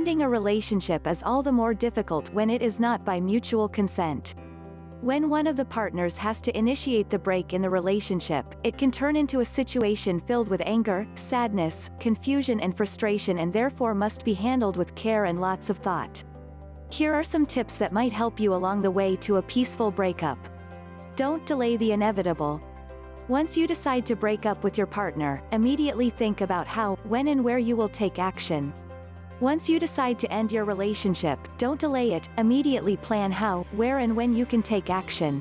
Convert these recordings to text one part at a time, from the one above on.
Ending a relationship is all the more difficult when it is not by mutual consent. When one of the partners has to initiate the break in the relationship, it can turn into a situation filled with anger, sadness, confusion and frustration and therefore must be handled with care and lots of thought. Here are some tips that might help you along the way to a peaceful breakup. Don't delay the inevitable. Once you decide to break up with your partner, immediately think about how, when and where you will take action. Once you decide to end your relationship, don't delay it, immediately plan how, where and when you can take action.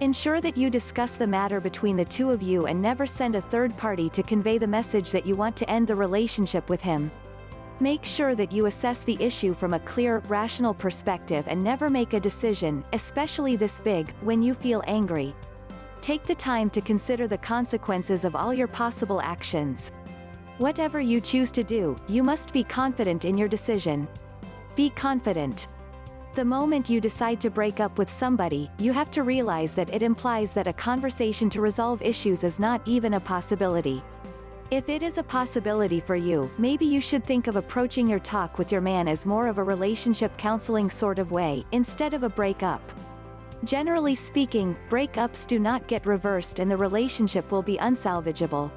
Ensure that you discuss the matter between the two of you and never send a third party to convey the message that you want to end the relationship with him. Make sure that you assess the issue from a clear, rational perspective and never make a decision, especially this big, when you feel angry. Take the time to consider the consequences of all your possible actions. Whatever you choose to do, you must be confident in your decision. Be confident. The moment you decide to break up with somebody, you have to realize that it implies that a conversation to resolve issues is not even a possibility. If it is a possibility for you, maybe you should think of approaching your talk with your man as more of a relationship counseling sort of way, instead of a breakup. Generally speaking, breakups do not get reversed and the relationship will be unsalvageable.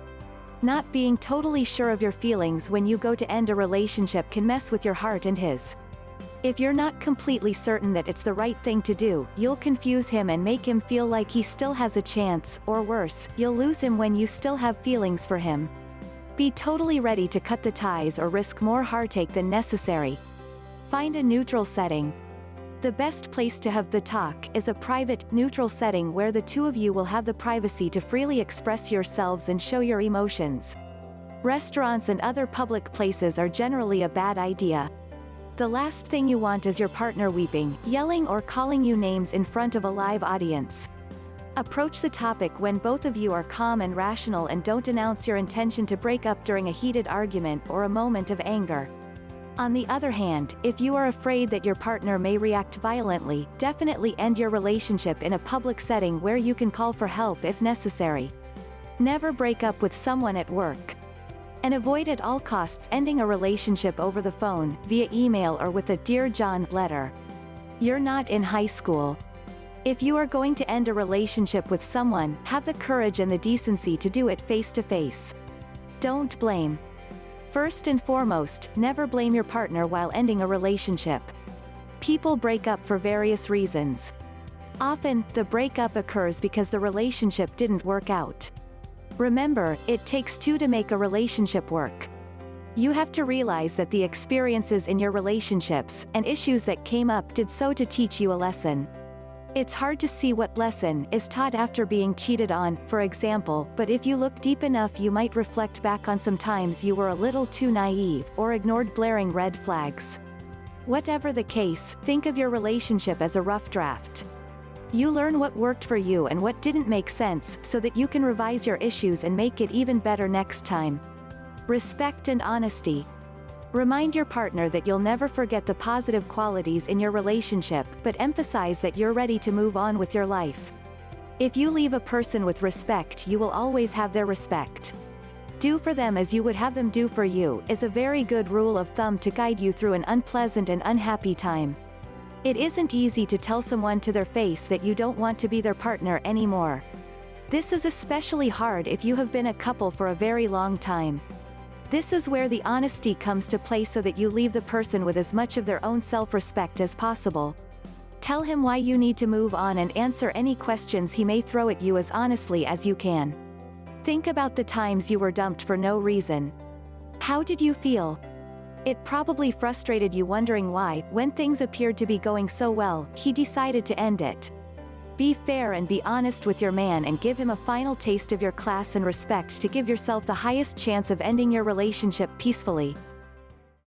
Not being totally sure of your feelings when you go to end a relationship can mess with your heart and his. If you're not completely certain that it's the right thing to do, you'll confuse him and make him feel like he still has a chance, or worse, you'll lose him when you still have feelings for him. Be totally ready to cut the ties or risk more heartache than necessary. Find a neutral setting. The best place to have the talk is a private, neutral setting where the two of you will have the privacy to freely express yourselves and show your emotions. Restaurants and other public places are generally a bad idea. The last thing you want is your partner weeping, yelling or calling you names in front of a live audience. Approach the topic when both of you are calm and rational and don't announce your intention to break up during a heated argument or a moment of anger. On the other hand, if you are afraid that your partner may react violently, definitely end your relationship in a public setting where you can call for help if necessary. Never break up with someone at work. And avoid at all costs ending a relationship over the phone, via email or with a Dear John letter. You're not in high school. If you are going to end a relationship with someone, have the courage and the decency to do it face to face. Don't blame. First and foremost, never blame your partner while ending a relationship. People break up for various reasons. Often, the breakup occurs because the relationship didn't work out. Remember, it takes two to make a relationship work. You have to realize that the experiences in your relationships, and issues that came up did so to teach you a lesson. It's hard to see what lesson is taught after being cheated on, for example, but if you look deep enough you might reflect back on some times you were a little too naive, or ignored blaring red flags. Whatever the case, think of your relationship as a rough draft. You learn what worked for you and what didn't make sense, so that you can revise your issues and make it even better next time. Respect and honesty, Remind your partner that you'll never forget the positive qualities in your relationship, but emphasize that you're ready to move on with your life. If you leave a person with respect you will always have their respect. Do for them as you would have them do for you, is a very good rule of thumb to guide you through an unpleasant and unhappy time. It isn't easy to tell someone to their face that you don't want to be their partner anymore. This is especially hard if you have been a couple for a very long time. This is where the honesty comes to play so that you leave the person with as much of their own self-respect as possible. Tell him why you need to move on and answer any questions he may throw at you as honestly as you can. Think about the times you were dumped for no reason. How did you feel? It probably frustrated you wondering why, when things appeared to be going so well, he decided to end it. Be fair and be honest with your man and give him a final taste of your class and respect to give yourself the highest chance of ending your relationship peacefully.